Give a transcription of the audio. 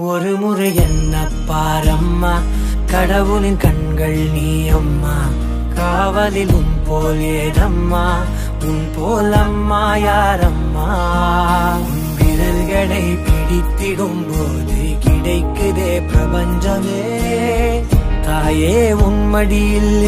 ஒரு முறை என்ன பாரம்மா? கடவுளின் கண்கள் நீ அம்மா. காவலில் உன் போல் ஏதம்மா? உன் போல் அம்மா யாரம்மா? உன் விரல்களை பிடித்திடும் போது கிடைக்குதே பிரபஞ்சமே. தாயே உன் மடியில்